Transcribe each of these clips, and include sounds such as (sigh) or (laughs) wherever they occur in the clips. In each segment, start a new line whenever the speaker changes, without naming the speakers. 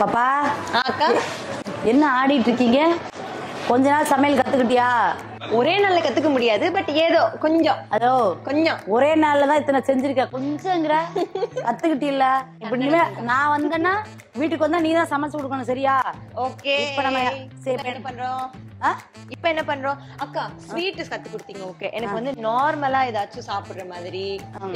பாப்பா
அக்கா.
என்ன ஆடிட்டு இருக்கீங்க? கொஞ்ச நாள் சமையல் கத்துக்கிட்டியா?
ஒரே நாள்ல கத்துக்க முடியாது பட் ஏதோ கொஞ்சம்.
அதோ
கொஞ்சம்.
ஒரே நாள்ல தான் இத்தனை செஞ்சிருக்க. கொஞ்சங்கிற? கத்துக்கிட்டீல்ல? இப்ப இனிமே நான் வந்தேன்னா வீட்டுக்கு வந்தா நீ தான் சமைச்சு கொடுக்கணும் சரியா?
ஓகே.
இப்ப நம்ம சரி,
என்ன பண்றோம்? இப்ப என்ன பண்றோம்? அக்கா ஸ்வீட் கத்து கொடுத்தீங்க ஓகே எனக்கு வந்து நார்மலா ஏதாச்சும் சாப்பிடுற மாதிரி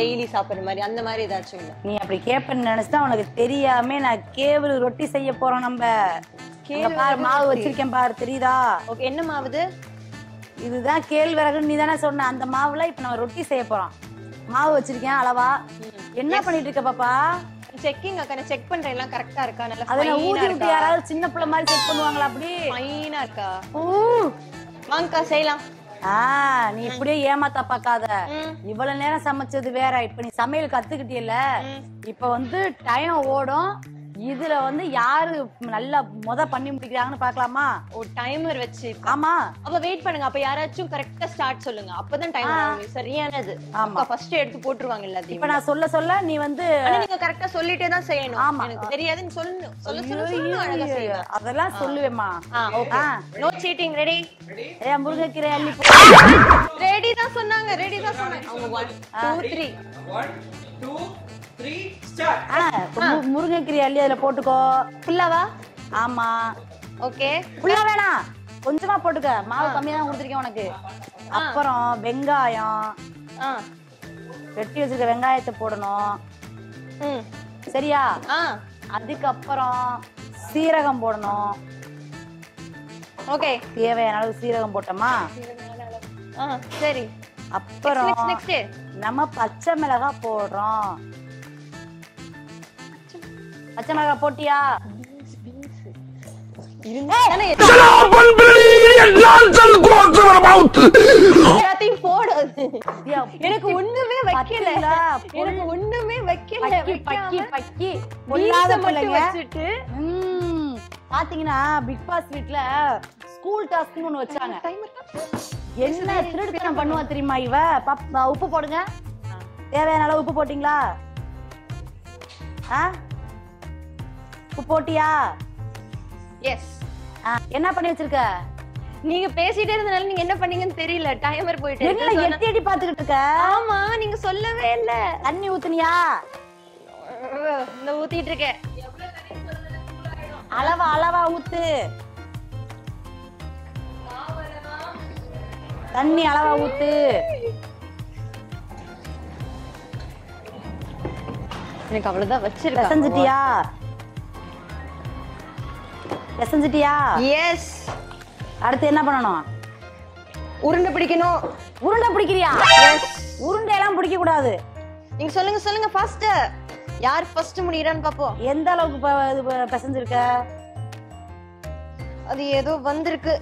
டெய்லி சாப்பிடுற மாதிரி அந்த மாதிரி ஏதாச்சும் இல்ல
நீ அப்படி கேப்பன்னு நினைச்சா உனக்கு தெரியாம நான் கேவல் ரொட்டி செய்ய போறோம் நம்ம. மாவு வச்சிருக்கேன் பாரு தெரியுதா?
ஓகே என்ன மாவுது?
இதுதான் கேழ்வரகு நீ தானே சொன்ன. அந்த மாவுல இப்ப நம்ம ரொட்டி செய்ய போறோம். மாவு வச்சிருக்கேன் அளவா? என்ன பண்ணிட்டு இருக்க பாப்பா?
செக்கிங் அக்கா நான் செக் பண்றேன். எல்லாம் கரெக்டா இருக்கா? நல்லா
அதுல ஊதி விட்டு யாராவது சின்ன பிள்ளை மாதிரி செக் பண்ணுவாங்களா அப்படி?
ஃபைனா இருக்கா?
ஊ.
வாங்கக்கா செய்யலாம்.
ஆ நீ இப்படியே ஏமாத்தா பாக்காத. இவ்வளவு நேரம் சமைச்சது வேற. இப்ப நீ சமையல் கத்துக்கிட்டியல்ல. இப்ப வந்து டைம் ஓடும். இதுல வந்து யாரு நல்லா முத பண்ணி முடிக்கிறாங்கன்னு பாக்கலாமா
ஒரு டைமர் வச்சு
ஆமா.
அப்ப வெயிட் பண்ணுங்க. அப்ப யாராச்சும் கரெக்டா ஸ்டார்ட் சொல்லுங்க. அப்பதான் டைம் சரியானது.
ஆமா.
ஃபர்ஸ்ட் எடுத்து போட்டுருவாங்க இல்ல
இப்ப நான் சொல்ல சொல்ல நீ வந்து
நீங்க கரெக்டா சொல்லிட்டே தான் செய்யணும்.
ஆமா.
எனக்கு தெரியாதுன்னு சொல்லு. சொல்ல சொல்ல
அதெல்லாம்
சொல்லுவேமா ஓகே நோ சீட்டிங் ரெடி
ஏ முருங்கக்கீரை அள்ளி
ரெடி தான் சொன்னாங்க. ரெடி தான் சொன்னாங்க. அவங்க 2 3
1 2 முருங்கைக்கீரை அள்ளி அதுல போட்டுக்கோ.
ஃபுல்லாவா?
ஆமா.
ஓகே.
உள்ள வேணாம் கொஞ்சமா போட்டுக்க. மாவு கம்மியா தான் கொடுத்துருக்கேன் உனக்கு. அப்புறம் வெங்காயம். வெட்டி வச்சிருக்க வெங்காயத்தை போடணும்.
ம்.
சரியா?
ஆ.
அதுக்கப்புறம் சீரகம் போடணும்.
ஓகே.
தேவையான அளவு சீரகம் போட்டோமா?
சரி.
அப்புறம் நம்ம பச்சை மிளகாய் போடுறோம்.
எல்லாத்தையும் போடு
பாத்தியா?
எனக்கு ஒண்ணுமே வைக்கல? எனக்கு ஒண்ணுமே வைக்கல
பக்கி பக்கி பொல்லாத
வச்சுட்டு.
ம், பாத்தீங்கன்னா பிக் பாஸ் வீட்ல ஸ்கூல் டாஸ்க்னு ஒண்ணு வச்சாங்க. என்ன திருடுத்தனம் பண்ணுவா தெரியுமா இவ? பப் உப்பு போடுங்க. தேவையான அளவு உப்பு போட்டீங்களா? ஆ? போட்டியா?
எஸ்
என்ன பண்ணி வச்சிருக்க?
நீங்க பேசிட்டே இருந்தனால நீங்க என்ன பண்ணீங்கன்னு தெரியல. டைமர் போயிட்டு
என்ன. எட்டி எட்டி பாத்துக்கிட்டு இருக்க?
ஆமா நீங்க சொல்லவே இல்ல.
தண்ணி ஊத்துனியா?
இந்த ஊத்திட்டு இருக்கேன்.
அளவா அளவா ஊத்து. தண்ணி அளவா ஊத்து.
எனக்கு அவ்வளவுதான் வச்சிருக்கேன்
பிசைஞ்சிட்டியா? பிசைஞ்சிட்டியா?
எஸ்
அடுத்து என்ன பண்ணணும்?
உருண்டை பிடிக்கணும்.
உருண்டை பிடிக்கிறியா? உருண்டை எல்லாம் பிடிக்க கூடாது
நீங்க சொல்லுங்க சொல்லுங்க ஃபாஸ்ட் யார் ஃபர்ஸ்ட் முடியறான்னு பாப்போம்.
எந்த அளவுக்கு பிசைஞ்சிருக்க?
அது ஏதோ வந்திருக்கு.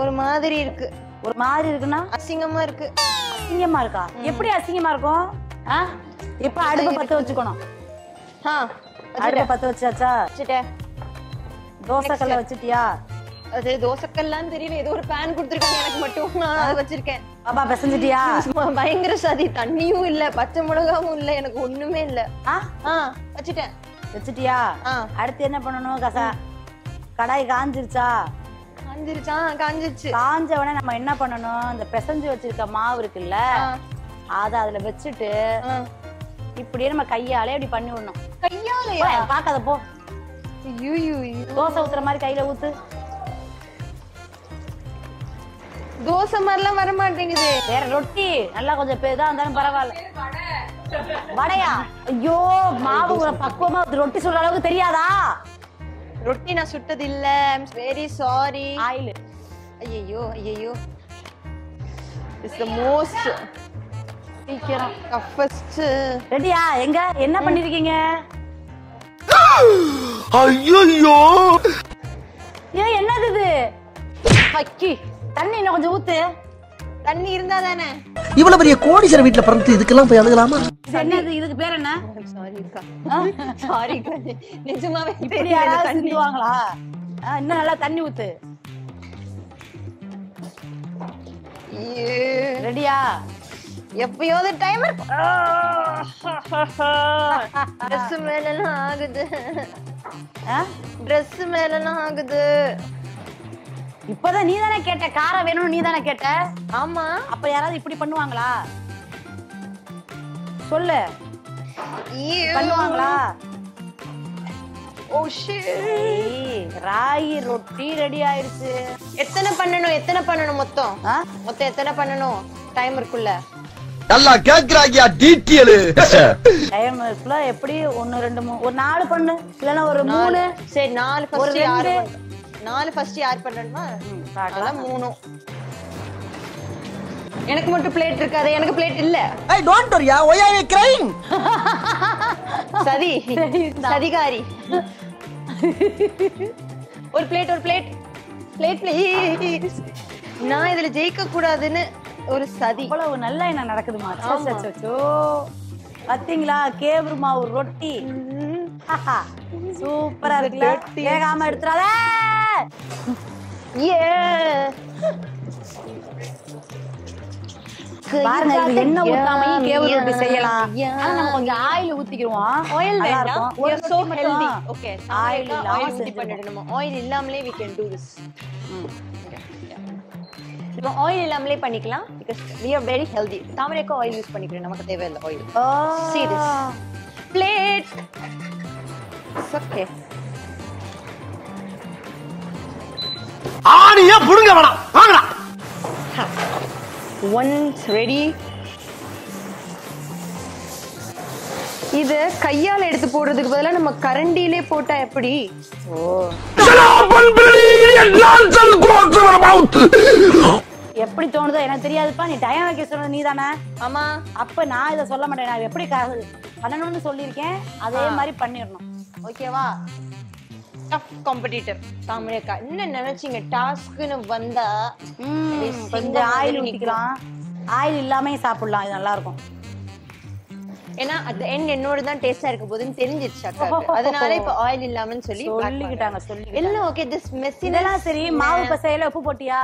ஒரு மாதிரி இருக்கு.
ஒரு மாதிரி இருக்குன்னா?
அசிங்கமா இருக்கு.
அசிங்கமா இருக்கா? எப்படி அசிங்கமா இருக்கும்? இப்ப அடுப்பை பத்த வச்சுக்கணும். அடுப்பை பத்த வச்சாச்சா?
வச்சுட்டேன்.
தோசை கல்ல வச்சுட்டியா?
அது தோசைக்கல்லான்னு தெரியல. ஏதோ ஒரு பேன் கொடுத்துருக்காங்க எனக்கு மட்டும் நான் அதை வச்சிருக்கேன்.
பாப்பா பிசைஞ்சிட்டியா?
சும்மா பயங்கர சதி. தண்ணியும் இல்ல பச்சை மிளகாவும் இல்ல எனக்கு ஒண்ணுமே இல்ல. வச்சுட்டேன்.
வச்சுட்டியா? அடுத்து என்ன பண்ணணும் கசா? கடாய் காஞ்சிருச்சா?
காஞ்சிருச்சா? காஞ்சிருச்சு.
காஞ்ச உடனே நம்ம என்ன பண்ணணும் இந்த பிசைஞ்சு வச்சிருக்க மாவு இருக்குல்ல அத அதுல வச்சுட்டு. இப்படியே நம்ம கையாலே இப்படி பண்ணி விடணும்.
கையாலயா?
பாக்காத போ. தோசை ஊத்துற மாதிரி கையில ஊத்து.
தோசை மாதிரிலாம் வர மாட்டேங்குது
வேற ரொட்டி. நல்லா கொஞ்சம் பெரிதா இருந்தாலும் பரவாயில்ல. வடையா? ஐயோ மாவு ஒரு பக்குவமா ரொட்டி சுடுற அளவுக்கு தெரியாதா?
ரொட்டி நான் சுட்டது இல்ல வெரி சாரி
ஆயில்.
ஐயோ ஐயோ இட்ஸ் த மோஸ்ட்
சீக்கிரம்
டஃபஸ்ட்
ரெடியா? எங்க? என்ன பண்ணிருக்கீங்க?
ஐயோ
ஏன் என்னது இது? அக்கி தண்ணி இன்னும் கொஞ்சம் ஊத்து.
தண்ணி இருந்தா தானே.
இவ்வளவு பெரிய கோடீஸ்வரர் வீட்டுல பிறந்து இதுக்கெல்லாம் போய் அழுகலாமா?
இது என்னது இதுக்கு பேர் என்ன? (laughs)
சாரிக்கா சாரிக்கா நிஜமாவே
இப்படி யாராவது
தண்ணி.
சிந்துவாங்களா? இன்னும் நல்லா தண்ணி ஊத்து.
ஐயே.
ரெடியா?
எப்பயாவது டைமர் (laughs) ஆகுது? ட்ரெஸ் மேலலாம் ஆகுது?
இப்பதான் நீ தானே கேட்ட? காரம் வேணும்னு நீ தானே கேட்ட?
ஆமா.
அப்ப யாராவது இப்படி பண்ணுவாங்களா? சொல்லு. பண்ணுவாங்களா? ஏய், ராகி ரொட்டி ரெடி ஆயிடுச்சு
எத்தனை பண்ணணும் எத்தனை பண்ணணும் மொத்தம்? மொத்தம் எத்தனை பண்ணணும்? டைம் இருக்குல்ல
நல்லா கேக்குறாங்கயா டீட்டெயில்
டைம் இருக்குல்ல எப்படி ஒண்ணு ரெண்டு மூணு ஒரு நாலு பண்ணு. இல்லைன்னா ஒரு மூணு.
சரி நாலு ஃபர்ஸ்ட் யார்? நாலு ஃபர்ஸ்ட் யார்
பார்க்கலாம்.
அதான் மூணும் எனக்கு மட்டும் பிளேட் இருக்காது. எனக்கு பிளேட் இல்ல.
ஐ டோன்ட் வரியா ஒய் ஆர் யூ கிரைங்
சதி. சதிகாரி. ஒரு பிளேட் ஒரு பிளேட் பிளேட் ப்ளீஸ் நான் இதுல ஜெயிக்க கூடாதுன்னு ஒரு சதி.
இவ்வளவு நல்லா என்ன நடக்குதுமா சோ,
ஆமா.
So, so, so. பாத்தீங்களா? கேவுரு மாவு ரொட்டி. சூப்பரா
ரொட்டி.
வேகாம எடுத்துறாத.
ஏ.
பாருங்க இது எண்ணெய் ஊத்தாமையும் கேவுரு ரொட்டி செய்யலாம். ஆனா நம்ம கொஞ்சம் ஆயில் ஊத்திக்கிருவோம்.
ஆயில் வேண்டாம்.
ஒரு
healthy.
மட்டும்
okay
ஆயில் இல்லாம
ஆயில் இல்லாமலே we can do this. நம்ம ஆயில் இல்லாமலே பண்ணிக்கலாம் because we are very healthy. தாமரைக்கு ஆயில் யூஸ் பண்ணிக்கிறோம் நமக்கு தேவையில்லை ஆயில்
ஓ.
See this. பிளேட் ஓகே
ஆணியா புடுங்க வேணாம். வாங்கடா.
ஒன்ஸ் ரெடி இத கையால எடுத்து போடுறதுக்கு பதிலா நம்ம கரண்டிலே போட்டா எப்படி.
எப்படி தோணுதோ எனக்கு தெரியாதுப்பா. நீ டைம் வைக்க சொன்னது நீ தானே
ஆமா.
அப்ப நான் இதை சொல்ல மாட்டேன். நான் எப்படி பண்ணணும்னு சொல்லியிருக்கேன். அதே மாதிரி பண்ணிடணும். ஓகேவா
டஃப் காம்படிட்டர் தாமரைக்கா என்ன நினைச்சீங்க? டாஸ்க்னு வந்தா
கொஞ்சம் ஆயில் ஊத்திக்கலாம். ஆயில் இல்லாம சாப்பிடலாம். இது நல்லா இருக்கும்.
ஏன்னா at the end என்னோட தான் டேஸ்டா இருக்க போதுன்னு தெரிஞ்சிருச்சு (laughs) அதனால இப்ப ஆயில் இல்லாமன்னு சொல்லி
சொல்லிக்கிட்டாங்க. சொல்லி
எல்லாம் ஓகே திஸ் மெஸ்ஸி
இதெல்லாம் சரி மாவு பசையில உப்பு போட்டியா?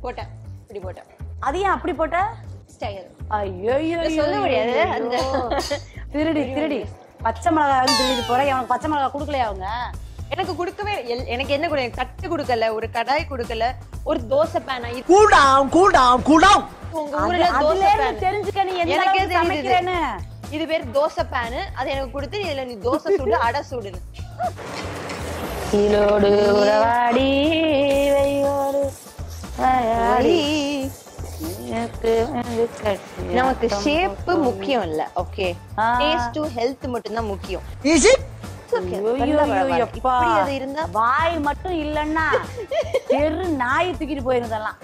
போட்டேன். இப்படி போட்டேன்.
அதையும் அப்படி போட்ட?
ஸ்டைல்
ஐயோ
சொல்ல முடியாது, அந்த-
திருடி திருடி. பச்சை மிளகாய் திருடி போறேன். அவனுக்கு பச்சை மிளகாய் கொடுக்கலையா அவங்க?
எனக்கு கொடுக்கவே எல்- எனக்கு என்ன கொடு தட்டு கொடுக்கல ஒரு கடாய் கொடுக்கல ஒரு தோசை பேனா
டவுன் கூல் டவுன்
உங்க
அது-
ஊர்ல தோசை பேன்
தெரிஞ்சுக்க நீ
எனக்கே தெரியுது இது. பேர் தோசை பேனு அது எனக்கு கொடுத்து இதுல நீ தோசை சுடு அடை சுடுன்னு.
கீழோடு உறவாடி
நமக்கு ஷேப் முக்கியம். இல்ல ஓகே. டேஸ்ட் ஹெல்த் மட்டும் தான் முக்கியம்
வாய் மட்டும் இல்லன்னா தெரு நாய் தூக்கிட்டு போயிருந்தெல்லாம்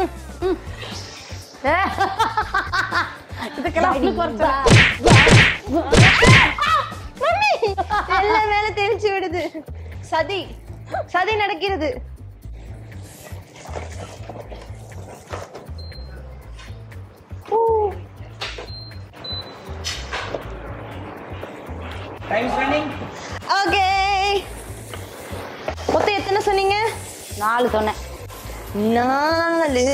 (laughs) இதுக்கெல்லாம்
தெரிச்சு விடுது. சதி. சதி நடக்கிறது.
Time's running.
ஓகே. மொத்தம் எத்தனை சொன்னீங்க?
நாலு சொன்னேன்.
நாலு.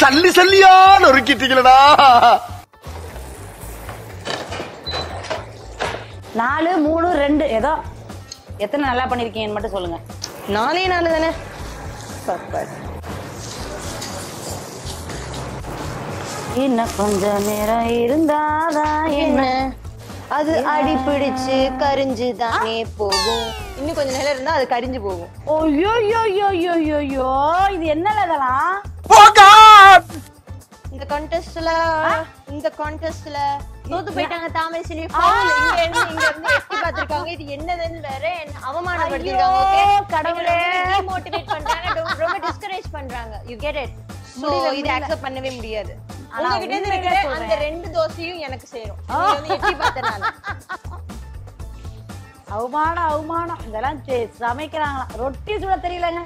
சல்லி சல்லியா நொறுக்கிட்டீங்களடா
நாலு மூணு ரெண்டு ஏதோ. எத்தனை நல்லா பண்ணிருக்கீங்கன்னு மட்டும் சொல்லுங்க.
நாலே நாலு தானே?
இன்னும் கொஞ்ச நேரம் இருந்தாதான்
என்ன?
என்ன?
அது அடி பிடிச்சு கரிஞ்சு தானே போகும். இன்னும் கொஞ்ச நேரம் இருந்தா அது கரிஞ்சு போகும்.
ஐயோ ஐயோ ஐயோ ஐயோ ஐயோ. இது என்னல இதெல்லாம்?
போகா
இந்த கான்டெஸ்ட்ல இந்த கான்டெஸ்ட்ல தோத்து போயிட்டாங்க தாமரை செல்வி. இங்க இருந்து இங்க இருந்து எட்டி பார்த்திருக்காங்க. இது என்னதுன்னு வேற அவமானப்படுத்திருக்காங்க ஓகே?
கடவுளே.
டிமோட்டிவேட் பண்றாங்க. ரொம்ப- டிஸ்கரேஜ் பண்றாங்க. யூ கெட் இட் சோ இது அக்செப்ட் பண்ணவே முடியாது. உங்ககிட்ட இருந்து
சொல்றேன்.
அந்த ரெண்டு தோசையும் எனக்கு சேரும். எட்டி பார்த்தனால
அவமானம் அவமானம். இதெல்லாம் சே- சமைக்கிறாங்களாம். ரொட்டி சுட தெரியலங்க.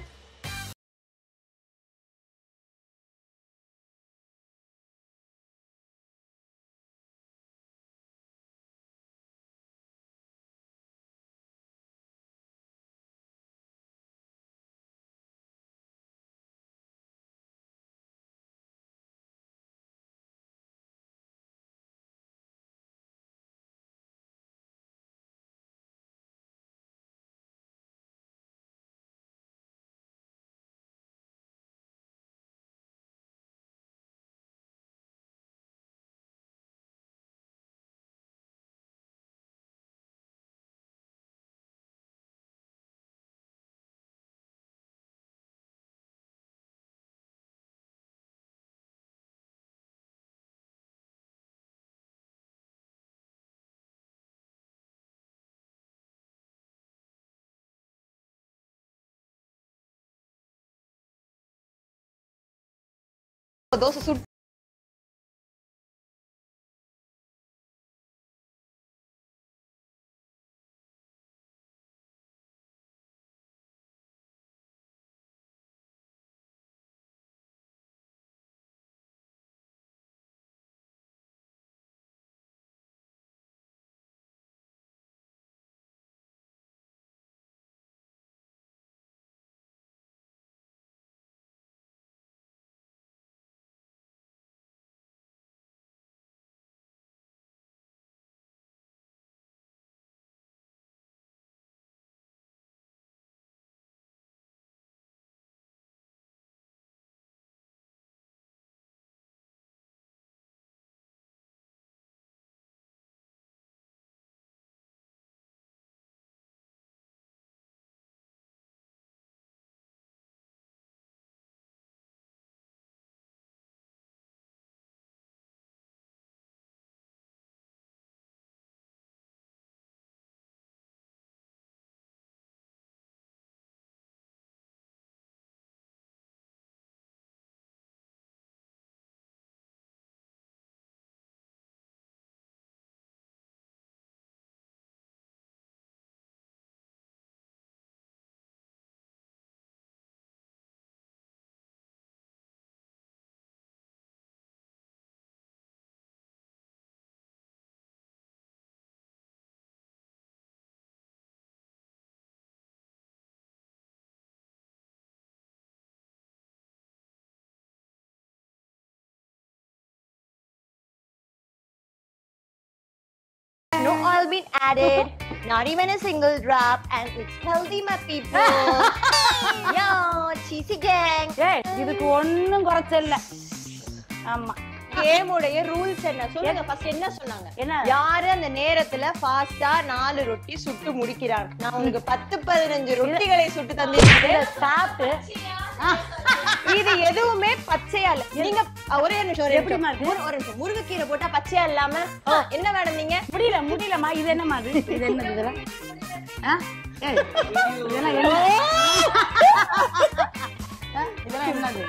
Dosa oil been added, not even a single drop, and it's healthy, my people. (laughs) Yo, cheesy gang.
ஏய் இதுக்கு ஒண்ணும் குறைச்சல்ல. ஆமா.
கேமுடைய ரூல்ஸ் என்ன? சொல்லுங்க ஃபர்ஸ்ட் என்ன சொன்னாங்க?
என்ன?
யாரு அந்த நேரத்துல ஃபாஸ்டா நாலு ரொட்டி சுட்டு முடிக்கிறாங்க? நான் உங்களுக்கு பத்து பதினஞ்சு ரொட்டிகளை சுட்டு தந்திருக்கேன்.
இத சாப்பிட்டு.
இது எதுவுமே பச்சையா இல்ல. நீங்க ஒரே நிமிஷம்? முரு- ஒரு நிமிஷம். முருங்கைக்கீரை போட்டா பச்சையா இல்லாம என்ன மேடம் நீங்க?
முடியல முடியலம்மா இது என்னம்மா இது? இது என்ன இதெல்லாம்? என்ன? என்னது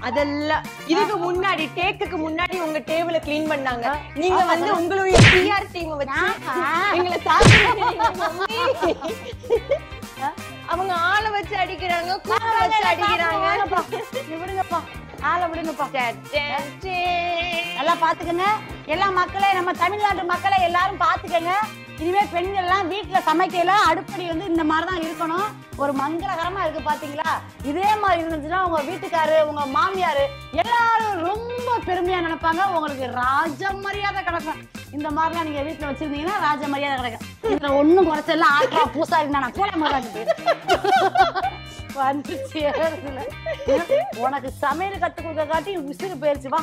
அதெல்லாம். இதுக்கு முன்னாடி டேக்குக்கு முன்னாடி உங்க டேபிள க்ளீன் பண்ணாங்க. நீங்க வந்து உங்களுடைய பிஆர் டீம் வச்சு எங்களை. அவங்க ஆளை வச்சு அடிக்கிறாங்க கூட்ட வச்சு அடிக்கிறாங்க.
விடுங்கப்பா. ஆளை விடுங்கப்பா. நல்லா பாத்துக்கங்க. எல்லா மக்களே நம்ம தமிழ்நாட்டு மக்களை எல்லாரும் பாத்துக்கங்க. இனிமே பெண்கள் எல்லாம் வீட்டுல சமைக்கல அடுப்படி வந்து இந்த மாதிரி தான் இருக்கணும். ஒரு மங்களகரமா இருக்கு பாத்தீங்களா? இதே மாதிரி இருந்துச்சுன்னா உங்க வீட்டுக்காரு உங்க மாமியாரு எல்லாரும் ரொம்ப பெருமையா நினைப்பாங்க. உங்களுக்கு ராஜ மரியாதை கிடைக்கும். இந்த மாதிரிலாம் நீங்க வீட்டுல வச்சிருந்தீங்கன்னா ராஜ மரியாதை கிடைக்கும். இதுல ஒண்ணும் குறைச்சல ஆட்டா இருந்தா நான் போல மாதிரி வந்துச்சு உனக்கு சமையல் கத்து கொடுக்க காட்டி விசிறு போயிருச்சு வா.